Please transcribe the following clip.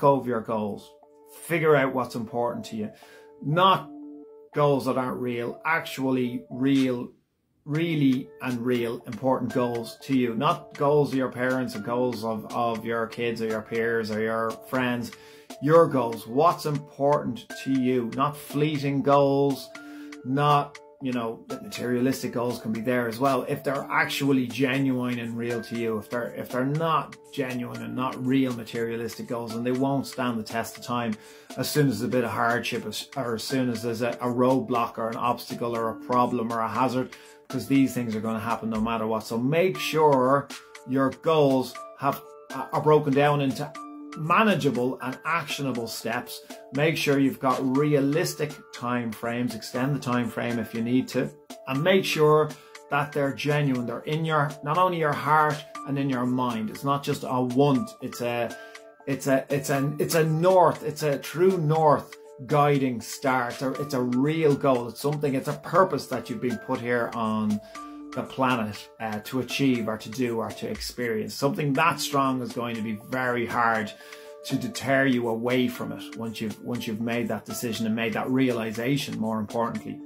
over your goals. Figure out what's important to you. Not goals that aren't real, actually real, really and real important goals to you. Not goals of your parents or goals of, of your kids or your peers or your friends. Your goals. What's important to you. Not fleeting goals, not you know, materialistic goals can be there as well if they're actually genuine and real to you. If they're if they're not genuine and not real materialistic goals, and they won't stand the test of time. As soon as a bit of hardship, or as soon as there's a, a roadblock or an obstacle or a problem or a hazard, because these things are going to happen no matter what. So make sure your goals have are broken down into manageable and actionable steps. Make sure you've got realistic time frames, extend the time frame if you need to, and make sure that they're genuine. They're in your, not only your heart and in your mind. It's not just a want. It's a, it's a, it's a, it's a north. It's a true north guiding start. Or it's a real goal. It's something, it's a purpose that you've been put here on the planet uh, to achieve or to do or to experience. Something that strong is going to be very hard to deter you away from it once you've once you've made that decision and made that realization more importantly